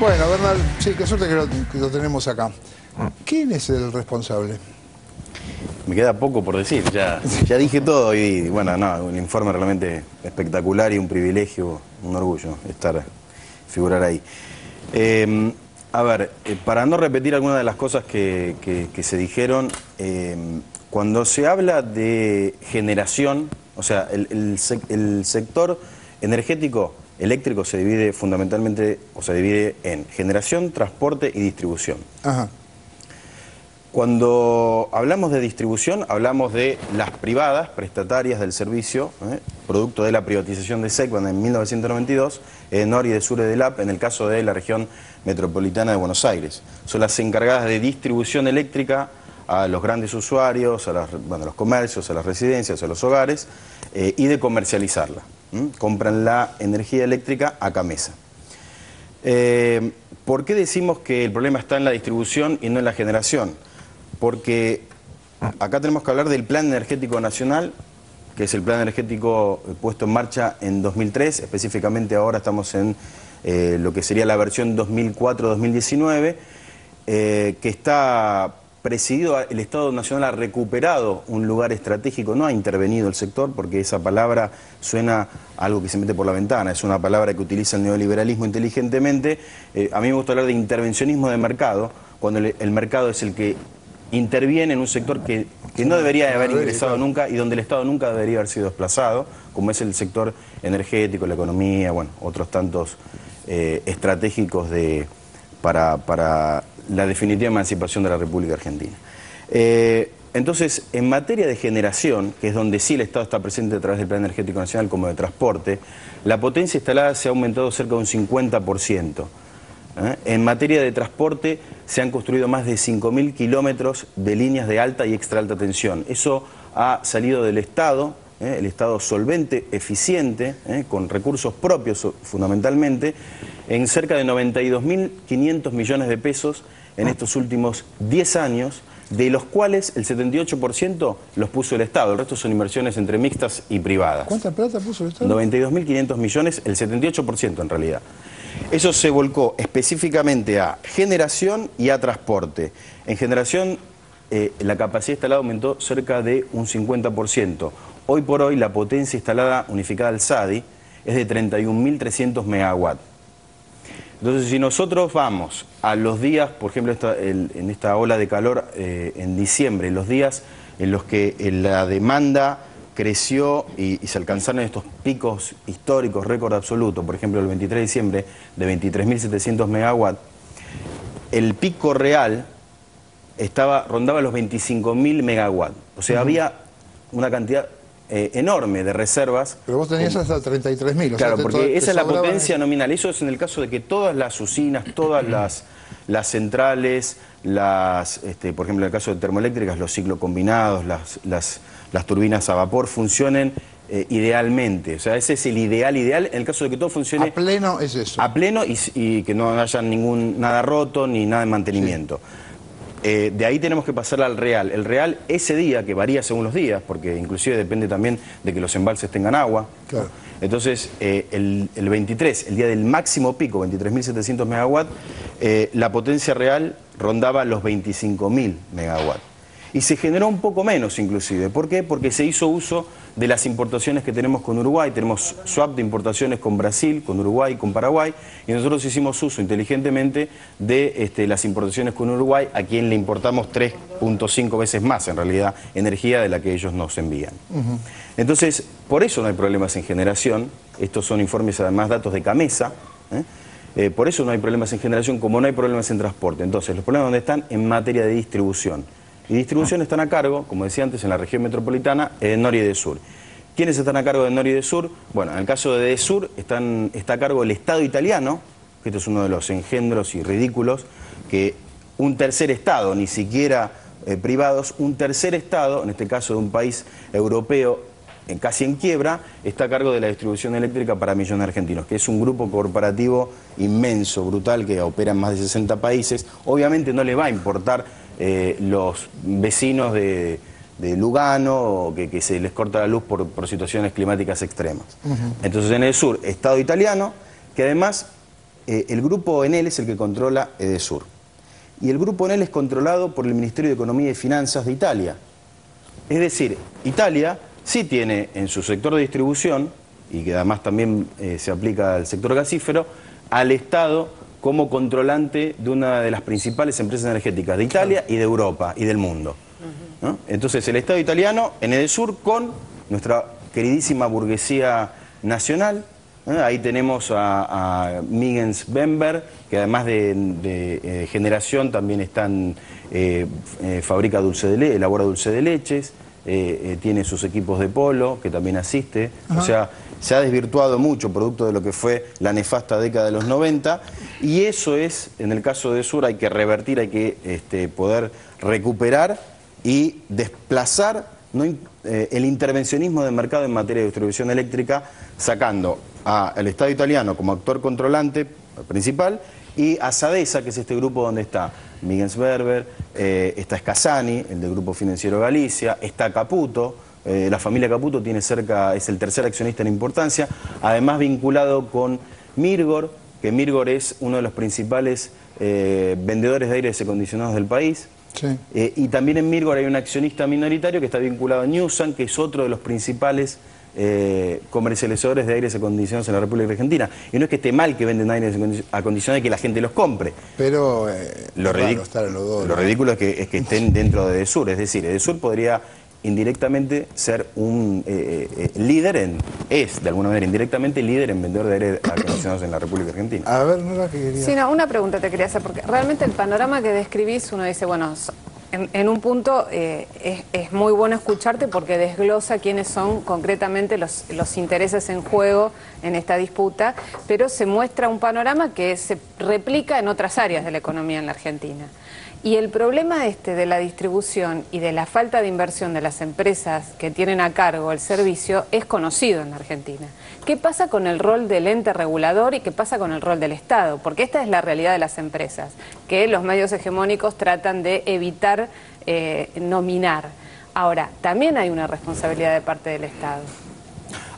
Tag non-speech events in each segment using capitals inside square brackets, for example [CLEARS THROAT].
Bueno, Bernal, sí, qué suerte que lo, que lo tenemos acá. ¿Quién es el responsable? Me queda poco por decir, ya, ya dije todo y bueno, no, un informe realmente espectacular y un privilegio, un orgullo estar, figurar ahí. Eh, a ver, eh, para no repetir algunas de las cosas que, que- que se dijeron, eh, cuando se habla de generación, o sea, el, el sec- el sector energético eléctrico se divide fundamentalmente, o se divide en generación, transporte y distribución. Ajá. Cuando hablamos de distribución, hablamos de las privadas, prestatarias del servicio, ¿eh? producto de la privatización de SECBAN en 1992, Enor y de Sur de LAP, en el caso de la región metropolitana de Buenos Aires. Son las encargadas de distribución eléctrica a los grandes usuarios, a, las- bueno, a los comercios, a las residencias, a los hogares, eh, y de comercializarla. Compran la energía eléctrica a Camesa. Eh, ¿Por qué decimos que el problema está en la distribución y no en la generación? Porque acá tenemos que hablar del Plan Energético Nacional, que es el plan energético puesto en marcha en 2003, específicamente ahora estamos en eh, lo que sería la versión 2004-2019, eh, que está presidido, el Estado Nacional ha recuperado un lugar estratégico, no ha intervenido el sector, porque esa palabra suena a algo que se mete por la ventana, es una palabra que utiliza el neoliberalismo inteligentemente. Eh, a mí me gusta hablar de intervencionismo de mercado, cuando el, el mercado es el que interviene en un sector que, que no debería haber ingresado nunca y donde el Estado nunca debería haber sido desplazado, como es el sector energético, la economía, bueno, otros tantos eh, estratégicos de, para, para la definitiva emancipación de la República Argentina. Eh, entonces, en materia de generación, que es donde sí el Estado está presente a través del Plan Energético Nacional como de transporte, la potencia instalada se ha aumentado cerca de un 50%. ¿eh? En materia de transporte se han construido más de 5.000 kilómetros de líneas de alta y extra alta tensión. Eso ha salido del Estado, ¿eh? el Estado solvente, eficiente, con recursos propios fundamentalmente, en cerca de 92.500 millones de pesos en estos últimos 10 años, de los cuales el 78% los puso el Estado, el resto son inversiones entre mixtas y privadas. ¿Cuánta plata puso el Estado? 92.500 millones, el 78% en realidad. Eso se volcó específicamente a generación y a transporte. En generación, eh, la capacidad instalada aumentó cerca de un 50%. Hoy por hoy, la potencia instalada unificada al SADI es de 31.300 megawatts. Entonces, si nosotros vamos a los días, por ejemplo, esta- el- en esta ola de calor eh, en diciembre, los días en los que eh, la demanda creció y, y se alcanzaron estos picos históricos, récord absoluto, por ejemplo, el 23 de diciembre de 23.700 megawatts, el pico real estaba, rondaba los 25.000 megawatts. O sea, había una cantidad eh, enorme de reservas Pero vos tenías hasta 33.000. o sea, Claro, te- porque te esa es la potencia nominal. Eso es en el caso de que todas las usinas, todas las, las centrales, las, este, por ejemplo, en el caso de termoeléctricas, los ciclos combinados, las, las, las turbinas a vapor funcionen eh, idealmente. O sea, ese es el ideal ideal en el caso de que todo funcione A pleno es eso. a pleno y, y que no haya ningún nada roto ni nada de mantenimiento. Eh, de ahí tenemos que pasar al real. El real ese día, que varía según los días, porque inclusive depende también de que los embalses tengan agua. Claro. Entonces, eh, el, el 23, el día del máximo pico, 23.700 megawatts, eh, la potencia real rondaba los 25.000 megawatts. Y se generó un poco menos inclusive. ¿Por qué? Porque se hizo uso de las importaciones que tenemos con Uruguay. Tenemos swap de importaciones con Brasil, con Uruguay, con Paraguay. Y nosotros hicimos uso inteligentemente de este, las importaciones con Uruguay, a quien le importamos 3.5 veces más en realidad energía de la que ellos nos envían. Entonces, por eso no hay problemas en generación. Estos son informes, además, datos de Camesa. ¿eh? Eh, por eso no hay problemas en generación, como no hay problemas en transporte. Entonces, los problemas donde están en materia de distribución. Y distribución están a cargo, como decía antes, en la región metropolitana, de Nor y de Sur. ¿Quiénes están a cargo de Nor y de Sur? Bueno, en el caso de Sur están, está a cargo el Estado italiano, que esto es uno de los engendros y ridículos, que un tercer Estado, ni siquiera eh, privados, un tercer Estado, en este caso de un país europeo casi en quiebra, está a cargo de la distribución eléctrica para millones de argentinos, que es un grupo corporativo inmenso, brutal, que opera en más de 60 países. Obviamente no le va a importar eh, los vecinos de, de Lugano o que, que se les corta la luz por, por situaciones climáticas extremas. Entonces en el sur, Estado italiano, que además eh, el grupo Enel es el que controla Edesur. Y el grupo Enel es controlado por el Ministerio de Economía y Finanzas de Italia. Es decir, Italia sí tiene en su sector de distribución, y que además también eh, se aplica al sector gasífero, al Estado como controlante de una de las principales empresas energéticas de Italia y de Europa y del mundo. Entonces el Estado italiano en el sur con nuestra queridísima burguesía nacional, Ahí tenemos a, a Migens Bember, que además de, eh, generación también están, eh, eh, fabrica dulce de leche, elabora dulce de leches, tiene sus equipos de polo, que también asiste. O sea, se ha desvirtuado mucho producto de lo que fue la nefasta década de los 90 y eso es, en el caso de Sur, hay que revertir, hay que este, poder recuperar y desplazar el intervencionismo del mercado en materia de distribución eléctrica, sacando al Estado italiano como actor controlante principal y a SADESA, que es este grupo donde está Miguel Sberber, eh, está Scasani, el del Grupo Financiero Galicia, está Caputo, eh, la familia Caputo tiene cerca, es el tercer accionista en importancia, además vinculado con Mirgor, que Mirgor es uno de los principales eh, vendedores de aires acondicionados del país. y también en Mirgor hay un accionista minoritario que está vinculado a Newsan, que es otro de los principales eh, comercializadores de aires acondicionados en la República Argentina. Y no es que esté mal que venden aires acondicionados y que la gente los compre. Pero eh, lo, lo, ridículo es que, es que estén [LAUGHS] dentro de Edesur. Es decir, Edesur podría indirectamente ser un eh, eh, líder en, es de alguna manera indirectamente líder en vendedor de aires acondicionados en la República Argentina. A ver, no que quería... Sí, no, una pregunta te quería hacer, porque realmente el panorama que describís, uno dice, bueno, en, un punto eh, es, muy bueno escucharte porque desglosa quiénes son concretamente los, los, intereses en juego en esta disputa, pero se muestra un panorama que se replica en otras áreas de la economía en la Argentina. Y el problema este de la distribución y de la falta de inversión de las empresas que tienen a cargo el servicio es conocido en la Argentina. ¿Qué pasa con el rol del ente regulador y qué pasa con el rol del Estado? Porque esta es la realidad de las empresas, que los medios hegemónicos tratan de evitar eh, nominar. Ahora, también hay una responsabilidad de parte del Estado.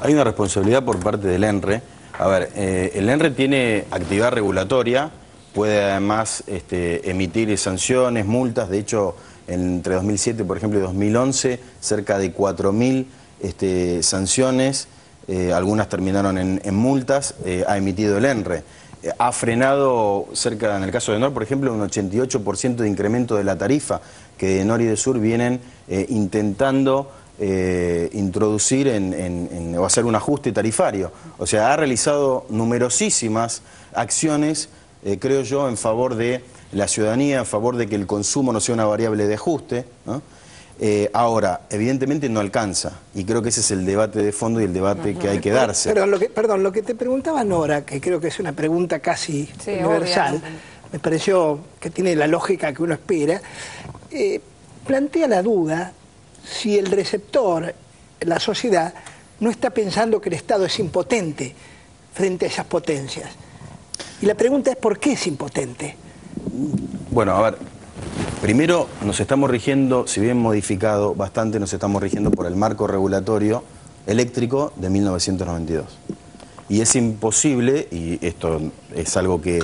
Hay una responsabilidad por parte del ENRE. A ver, eh, el ENRE tiene actividad regulatoria puede además este, emitir sanciones, multas, de hecho entre 2007 por ejemplo y 2011 cerca de 4.000 este, sanciones, eh, algunas terminaron en, multas, eh, ha emitido el ENRE. Eh, ha frenado cerca, en el caso de NOR, por ejemplo, un 88% de incremento de la tarifa que de NOR y de Sur vienen intentando introducir en, o hacer un ajuste tarifario. O sea, ha realizado numerosísimas acciones eh, creo yo, en favor de la ciudadanía, en favor de que el consumo no sea una variable de ajuste. Eh, ahora, evidentemente no alcanza, y creo que ese es el debate de fondo y el debate que hay que darse. Pero lo que, perdón, lo que te preguntaba Nora, que creo que es una pregunta casi universal, me pareció que tiene la lógica que uno espera, eh, plantea la duda si el receptor, la sociedad, no está pensando que el Estado es impotente frente a esas potencias. Y la pregunta es, ¿por qué es impotente? Bueno, a ver, primero nos estamos rigiendo, si bien modificado bastante, nos estamos rigiendo por el marco regulatorio eléctrico de 1992. Y es imposible, y esto es algo que,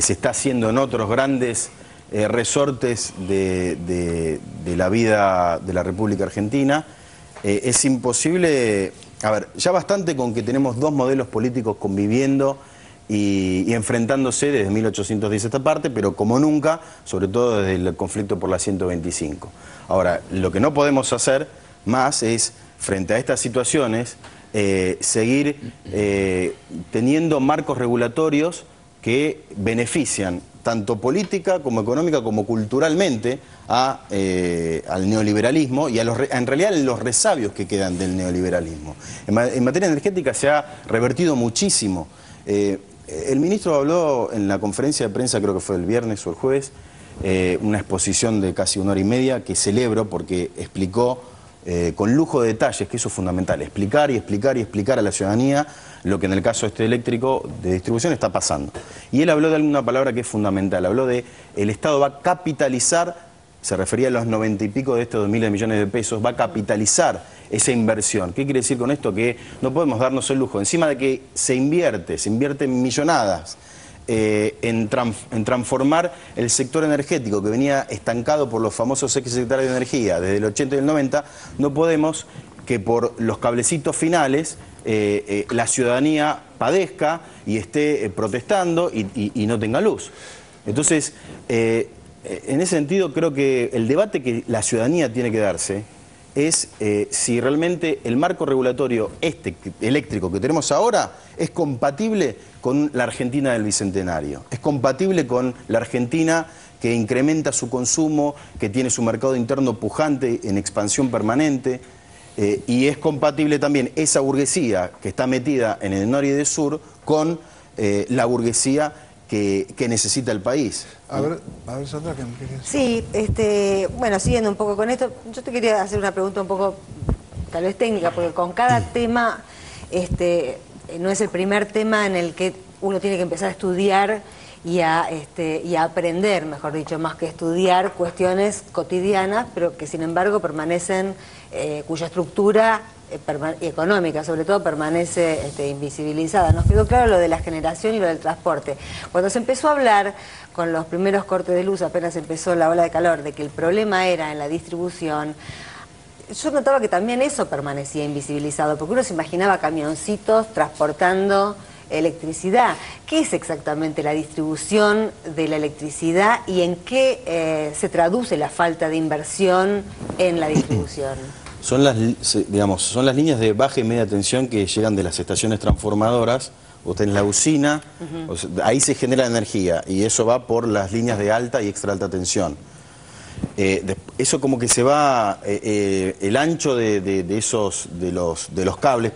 se está haciendo en otros grandes eh, resortes de, la vida de la República Argentina, eh, es imposible, a ver, ya bastante con que tenemos dos modelos políticos conviviendo y, enfrentándose desde 1810 esta parte, pero como nunca, sobre todo desde el conflicto por la 125. Ahora, lo que no podemos hacer más es, frente a estas situaciones, eh, seguir eh, teniendo marcos regulatorios que benefician tanto política como económica como culturalmente eh, al neoliberalismo y a los, en realidad los resabios que quedan del neoliberalismo. En materia energética se ha revertido muchísimo. El ministro habló en la conferencia de prensa, creo que fue el viernes o el jueves, eh, una exposición de casi una hora y media que celebro porque explicó eh, con lujo de detalles, que eso es fundamental, explicar y explicar y explicar a la ciudadanía lo que en el caso este eléctrico de distribución está pasando. Y él habló de alguna palabra que es fundamental, habló de el Estado va a capitalizar se refería a los noventa y pico de estos dos miles de millones de pesos, va a capitalizar esa inversión. ¿Qué quiere decir con esto? Que no podemos darnos el lujo, encima de que se invierte, se invierte millonadas en, transformar el sector energético que venía estancado por los famosos ex secretarios de energía desde el 80 y el 90, no podemos que por los cablecitos finales eh, eh, la ciudadanía padezca y esté eh, protestando y, no tenga luz. Entonces, en ese sentido creo que el debate que la ciudadanía tiene que darse es si realmente el marco regulatorio este eléctrico que tenemos ahora es compatible con la Argentina del Bicentenario, es compatible con la Argentina que incrementa su consumo, que tiene su mercado interno pujante en expansión permanente, eh, y es compatible también esa burguesía que está metida en el norte y el sur con eh, la burguesía que, necesita el país. A ver, a ver Sandra, ¿qué me querías Sí, este, bueno, siguiendo un poco con esto, yo te quería hacer una pregunta un poco, tal vez técnica, porque con cada tema, este, no es el primer tema en el que uno tiene que empezar a estudiar y a, este, y a aprender, mejor dicho, más que estudiar cuestiones cotidianas, pero que sin embargo permanecen, eh, cuya estructura eh, económica sobre todo permanece este, invisibilizada. Nos quedó claro lo de la generación y lo del transporte. Cuando se empezó a hablar con los primeros cortes de luz, apenas empezó la ola de calor, de que el problema era en la distribución, yo notaba que también eso permanecía invisibilizado, porque uno se imaginaba camioncitos transportando electricidad. ¿Qué es exactamente la distribución de la electricidad y en qué eh, se traduce la falta de inversión en la distribución? [CLEARS THROAT] Son las, digamos, son las líneas de baja y media tensión que llegan de las estaciones transformadoras. Usted en la usina, ahí se genera energía y eso va por las líneas de alta y extra alta tensión. Eh, eso como que se va, eh, eh, el ancho de, esos, de los, de los cables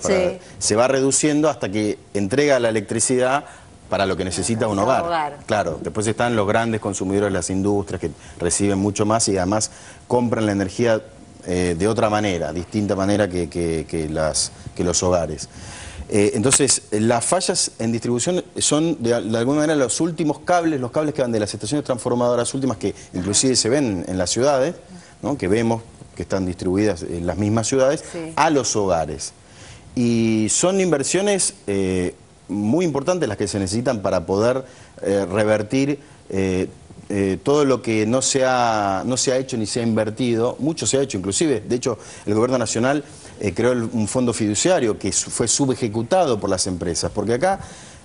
se va reduciendo hasta que entrega la electricidad para lo que necesita un hogar. Claro, después están los grandes consumidores, las industrias que reciben mucho más y además compran la energía de otra manera, distinta manera que, las, que los hogares. Eh, entonces, las fallas en distribución son de, alguna manera los últimos cables, los cables que van de las estaciones transformadoras últimas que inclusive se ven en las ciudades, que vemos que están distribuidas en las mismas ciudades, a los hogares. Y son inversiones eh, muy importantes las que se necesitan para poder eh, revertir todo lo que no se, ha, no se ha hecho ni se ha invertido, mucho se ha hecho inclusive, de hecho el gobierno nacional eh, creó un fondo fiduciario que fue subejecutado por las empresas, porque acá,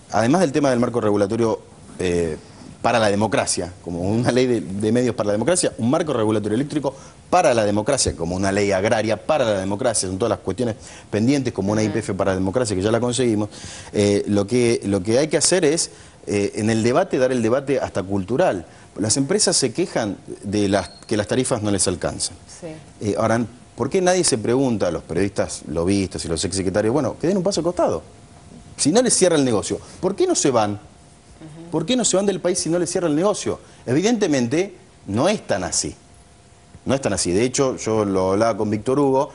además del tema del marco regulatorio eh, para la democracia, como una ley de, medios para la democracia, un marco regulatorio eléctrico para la democracia, como una ley agraria para la democracia, son todas las cuestiones pendientes, como una IPF para la democracia, que ya la conseguimos, eh, lo, que, lo que hay que hacer es, en el debate, dar el debate hasta cultural. Las empresas se quejan de las, que las tarifas no les alcanzan. Sí. ahora, ¿Por qué nadie se pregunta a los periodistas lobistas y los exsecretarios, bueno, que den un paso al costado? Si no les cierra el negocio, ¿por qué no se van? ¿Por qué no se van del país si no les cierra el negocio? Evidentemente, no es tan así. No es tan así. De hecho, yo lo hablaba con Víctor Hugo,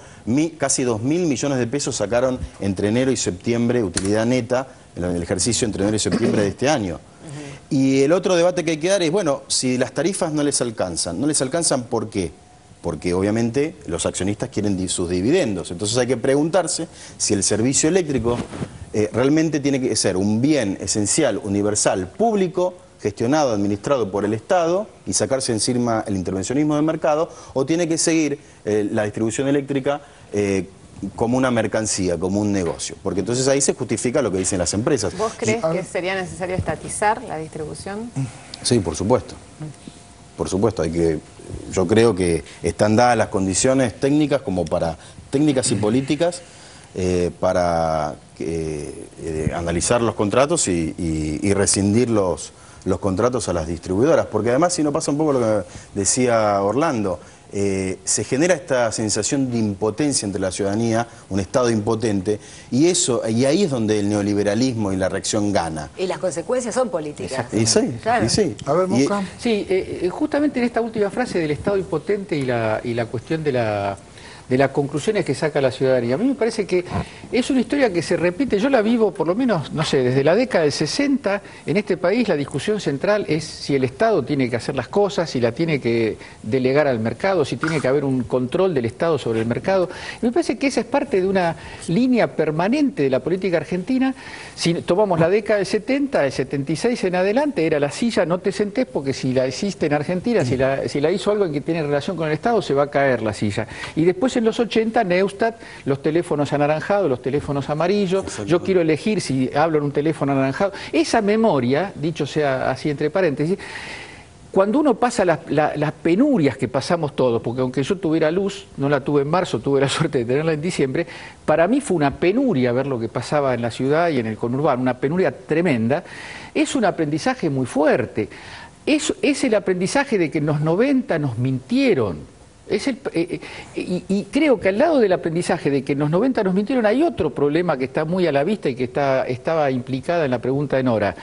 casi 2 mil millones de pesos sacaron entre enero y septiembre, utilidad neta, en el ejercicio entre enero y septiembre de este año. Y el otro debate que hay que dar es, bueno, si las tarifas no les alcanzan, ¿no les alcanzan por qué? Porque obviamente los accionistas quieren sus dividendos. Entonces hay que preguntarse si el servicio eléctrico eh, realmente tiene que ser un bien esencial, universal, público, gestionado, administrado por el Estado y sacarse encima el intervencionismo del mercado, o tiene que seguir eh, la distribución eléctrica eh, como una mercancía, como un negocio. Porque entonces ahí se justifica lo que dicen las empresas. ¿Vos crees que sería necesario estatizar la distribución? Sí, por supuesto. Por supuesto, hay que yo creo que están dadas las condiciones técnicas como para técnicas y políticas eh, para eh, analizar los contratos y, rescindir los, los contratos a las distribuidoras, porque además si no pasa un poco lo que decía Orlando, eh, se genera esta sensación de impotencia entre la ciudadanía, un Estado impotente, y eso y ahí es donde el neoliberalismo y la reacción gana. Y las consecuencias son políticas. Y sí, sí. A ver, Sí, eh, eh, justamente en esta última frase del Estado impotente y la, y la cuestión de la de las conclusiones que saca la ciudadanía. A mí me parece que es una historia que se repite, yo la vivo por lo menos, no sé, desde la década del 60, en este país la discusión central es si el Estado tiene que hacer las cosas, si la tiene que delegar al mercado, si tiene que haber un control del Estado sobre el mercado. me parece que esa es parte de una línea permanente de la política argentina. Si tomamos la década del 70, del 76 en adelante, era la silla, no te sentés porque si la hiciste en Argentina, si la, si la hizo algo en que tiene relación con el Estado, se va a caer la silla. Y después los 80, Neustadt, los teléfonos anaranjados, los teléfonos amarillos, yo quiero elegir si hablo en un teléfono anaranjado. Esa memoria, dicho sea así entre paréntesis, cuando uno pasa las, penurias que pasamos todos, porque aunque yo tuviera luz, no la tuve en marzo, tuve la [LAUGHS] suerte de tenerla en diciembre, para mí fue una penuria ver lo que pasaba en la ciudad y en el conurbano, una penuria tremenda, es un aprendizaje muy fuerte. Es, es el aprendizaje de que en los 90 nos mintieron. Es el, eh, eh, y, creo que al lado del aprendizaje de que en los 90 nos mintieron hay otro problema que está muy a la vista y que está, estaba implicada en la pregunta de Nora.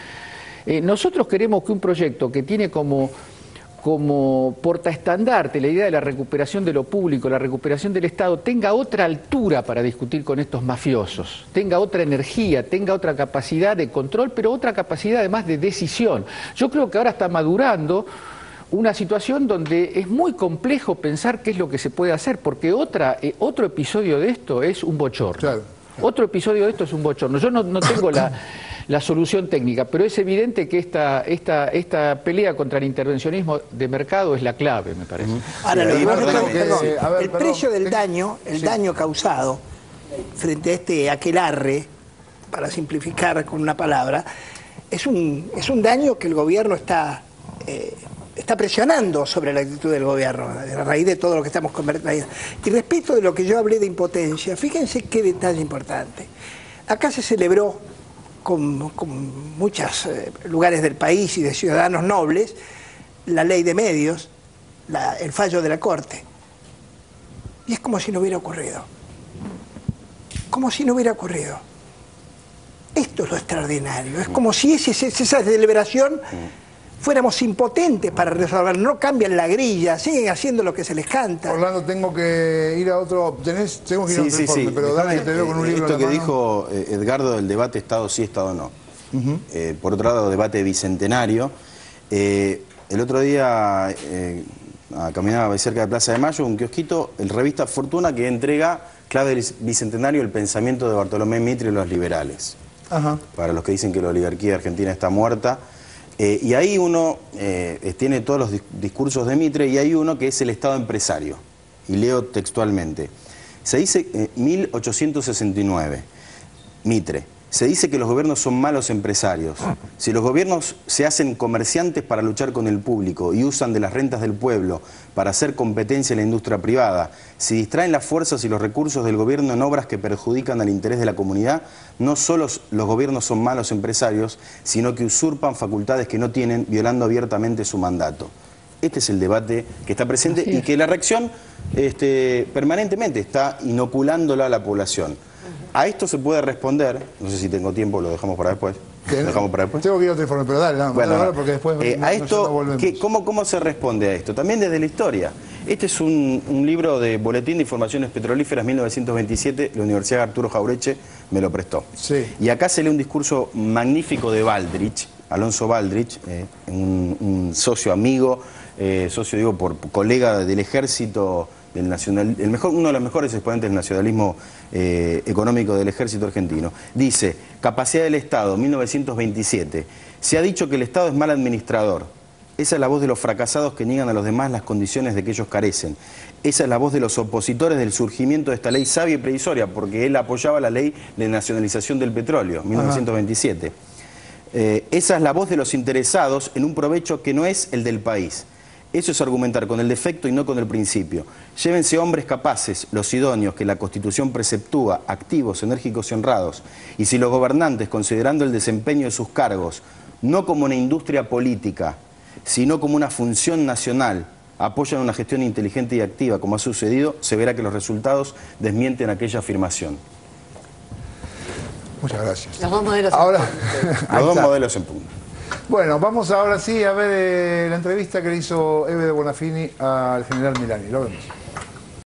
Eh, nosotros queremos que un proyecto que tiene como, como portaestandarte la idea de la recuperación de lo público, la recuperación del Estado, tenga otra altura para discutir con estos mafiosos, tenga otra energía, tenga otra capacidad de control, pero otra capacidad además de decisión. Yo creo que ahora está madurando una situación donde es muy complejo pensar qué es lo que se puede hacer, porque otra, eh, otro episodio de esto es un bochorno. Otro episodio de esto es un bochorno. Yo no tengo la [COUGHS] la solución técnica, pero es evidente que esta, esta, esta pelea contra el intervencionismo de mercado es la clave, me parece. Ahora, el precio del daño, el daño causado frente a este aquelarre, para simplificar con una palabra, es un, es un daño que el gobierno está, eh, está presionando sobre la actitud del gobierno, a raíz de todo lo que estamos conversando. Y respecto de lo que yo hablé de impotencia, fíjense qué detalle importante. Acá se celebró con, muchos eh, lugares del país y de ciudadanos nobles, la ley de medios, el fallo de la Corte. Y es como si no hubiera ocurrido. Como si no hubiera ocurrido. Esto es lo extraordinario. Es como si esa deliberación fuéramos impotentes para resolver, no cambian la grilla, siguen haciendo lo que se les canta. Orlando, tengo que ir a otro, ¿tenés? Tengo que ir a otro informe, pero dale, te veo con un libro Esto que dijo eh, Edgardo del debate Estado sí, Estado no. Eh, por otro lado, debate bicentenario. Eh, el otro día, caminaba cerca de Plaza de Mayo, un kiosquito, el revista Fortuna, que entrega clave del bicentenario el pensamiento de Bartolomé Mitre y los liberales. Para los que dicen que la oligarquía argentina está muerta, eh, y ahí uno eh, tiene todos los discursos de Mitre y hay uno que es el Estado empresario. Y leo textualmente. Se dice 1869, eh, Mitre. Se dice que los gobiernos son malos empresarios. Si los gobiernos se hacen comerciantes para luchar con el público y usan de las rentas del pueblo para hacer competencia en la industria privada, si distraen las fuerzas y los recursos del gobierno en obras que perjudican al interés de la comunidad, no solo los gobiernos son malos empresarios, sino que usurpan facultades que no tienen, violando abiertamente su mandato. Este es el debate que está presente y que la reacción este, permanentemente está inoculándola a la población. A esto se puede responder, no sé si tengo tiempo, lo dejamos para después. ¿Lo dejamos para después? Tengo que ir a otro informe, pero dale, no, bueno, porque después eh, a esto, ¿cómo, ¿cómo se responde a esto? También desde la historia. Este es un, libro de Boletín de Informaciones Petrolíferas 1927, la Universidad Arturo Jaureche me lo prestó. Sí. Y acá se lee un discurso magnífico de Baldrich, Alonso Baldrich, eh, un, socio amigo, eh, socio digo por colega del ejército nacional, el mejor, uno de los mejores exponentes del nacionalismo eh, económico del ejército argentino. Dice, capacidad del Estado, 1927. Se ha dicho que el Estado es mal administrador. Esa es la voz de los fracasados que niegan a los demás las condiciones de que ellos carecen. Esa es la voz de los opositores del surgimiento de esta ley sabia y previsoria, porque él apoyaba la ley de nacionalización del petróleo, 1927. Eh, esa es la voz de los interesados en un provecho que no es el del país. Eso es argumentar con el defecto y no con el principio. Llévense hombres capaces, los idóneos, que la Constitución preceptúa, activos, enérgicos y honrados. Y si los gobernantes, considerando el desempeño de sus cargos, no como una industria política, sino como una función nacional, apoyan una gestión inteligente y activa, como ha sucedido, se verá que los resultados desmienten aquella afirmación. Muchas gracias. Los dos modelos Ahora, los dos modelos en punto. Bueno, vamos ahora sí a ver eh, la entrevista que le hizo Eve de Bonafini al general Milani. Lo vemos.